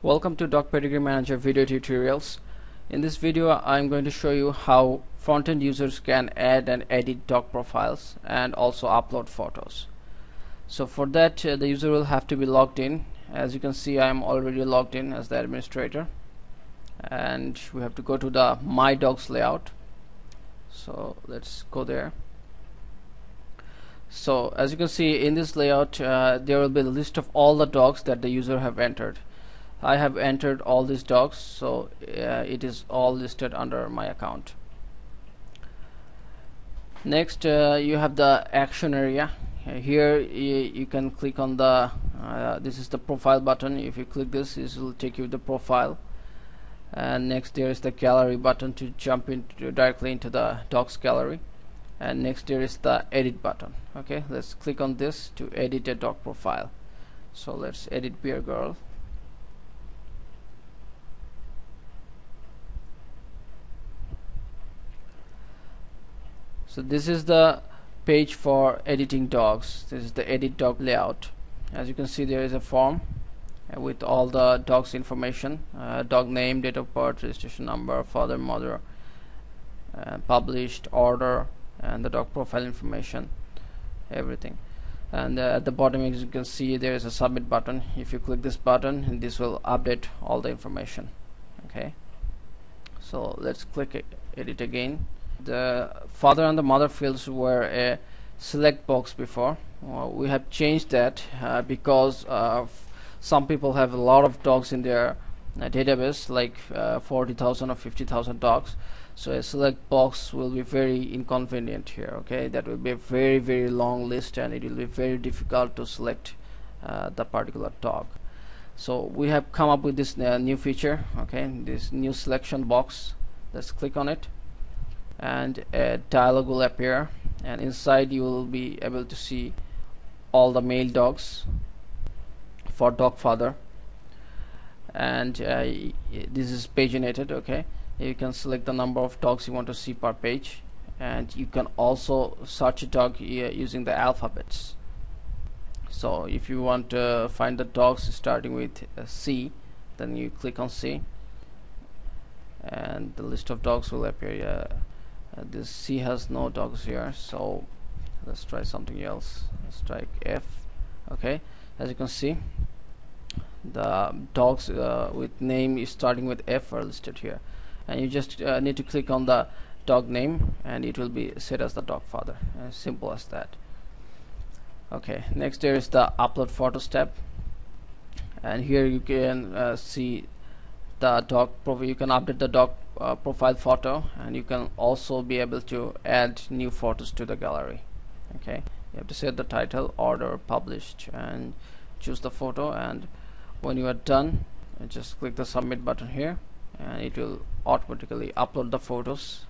Welcome to Dog Pedigree Manager video tutorials. In this video I'm going to show you how front-end users can add and edit dog profiles and also upload photos. So for that uh, the user will have to be logged in. As you can see I am already logged in as the administrator and we have to go to the my dogs layout. So let's go there. So as you can see in this layout uh, there will be a list of all the dogs that the user have entered I have entered all these dogs so uh, it is all listed under my account. Next uh, you have the action area. Here you can click on the uh, this is the profile button. If you click this this will take you to the profile. And next there is the gallery button to jump into directly into the dogs gallery. And next there is the edit button. Okay let's click on this to edit a dog profile. So let's edit beer girl so this is the page for editing dogs this is the edit dog layout. As you can see there is a form uh, with all the dogs information uh, dog name date of birth registration number father mother uh, published order and the dog profile information everything. And uh, at the bottom as you can see there is a submit button. If you click this button this will update all the information. Okay? So let's click it, edit again the father and the mother fields were a select box before. Well, we have changed that uh, because uh, some people have a lot of dogs in their uh, database like uh, 40,000 or 50,000 dogs. So a select box will be very inconvenient here okay? That will be a very very long list and it will be very difficult to select uh, the particular dog. So we have come up with this uh, new feature okay? This new selection box. Let's click on it and a dialog will appear and inside you will be able to see all the male dogs for dog father. And uh, this is paginated okay? You can select the number of dogs you want to see per page and you can also search a dog uh, using the alphabets. So if you want to find the dogs starting with uh, C then you click on C and the list of dogs will appear uh, this C has no dogs here so let's try something else. Let's try F. Okay as you can see the dogs uh, with name is starting with F are listed here. And you just uh, need to click on the dog name and it will be set as the dog father. As simple as that. Okay next there is the upload photos tab and here you can uh, see the dog profile you can update the dog uh, profile photo and you can also be able to add new photos to the gallery okay? You have to set the title order published and choose the photo and when you are done just click the submit button here and it will automatically upload the photos.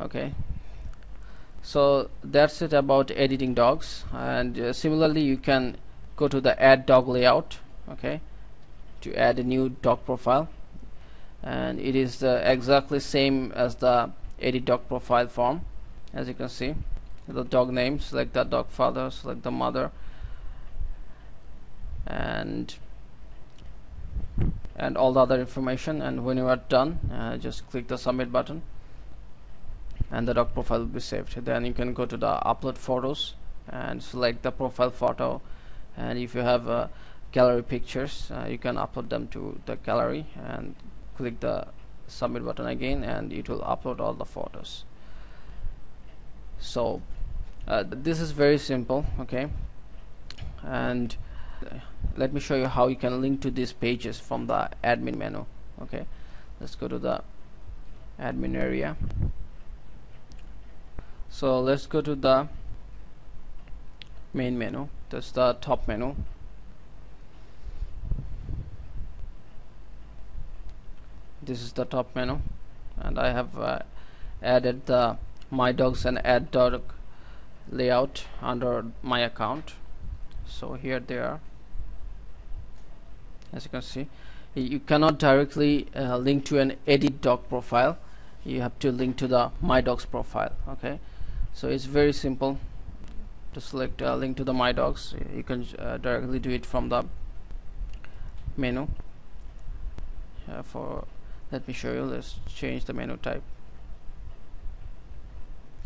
Okay. So that's it about editing dogs and uh, similarly you can go to the add dog layout okay to add a new dog profile. And it is uh, exactly same as the edit dog profile form as you can see. The dog name select the dog father select the mother. And and all the other information. And when you are done uh, just click the submit button. And the dog profile will be saved. Then you can go to the upload photos and select the profile photo. And if you have uh, gallery pictures. Uh, you can upload them to the gallery and click the submit button again and it will upload all the photos. So uh, this is very simple okay? And let me show you how you can link to these pages from the admin menu okay? Let's go to the admin area. So let's go to the main menu. That's the top menu this is the top menu. And I have uh, added the my dogs and add dog layout under my account. So here they are. As you can see you cannot directly uh, link to an edit dog profile. You have to link to the my dogs profile okay? So it's very simple. To select uh, link to the my dogs. You can uh, directly do it from the menu. Uh, for let me show you. Let's change the menu type.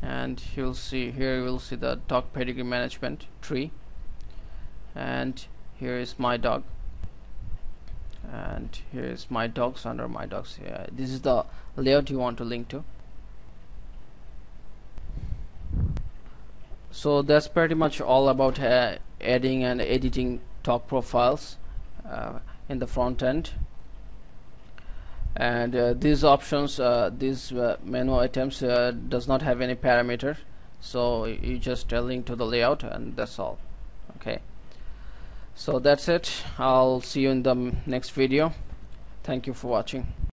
And you'll see here you will see the dog pedigree management tree. And here is my dog. And here is my dogs under my dogs. Yeah, this is the layout you want to link to. So that's pretty much all about uh, adding and editing dog profiles uh, in the front end and uh, these options uh, these uh, menu items uh, does not have any parameter. So you just link to the layout and that's all. Okay. So that's it. I'll see you in the next video. Thank you for watching